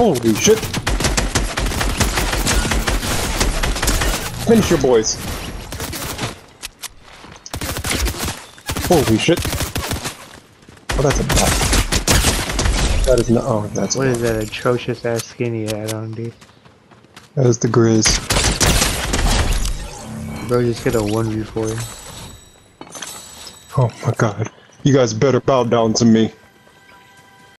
Holy shit! Finish your boys. Holy shit. Oh, that's a bot. That is not. Oh, that's What that atrocious ass skinny, you had on, dude? That is the Grizz. Bro just get a 1v4. Oh my god. You guys better bow down to me.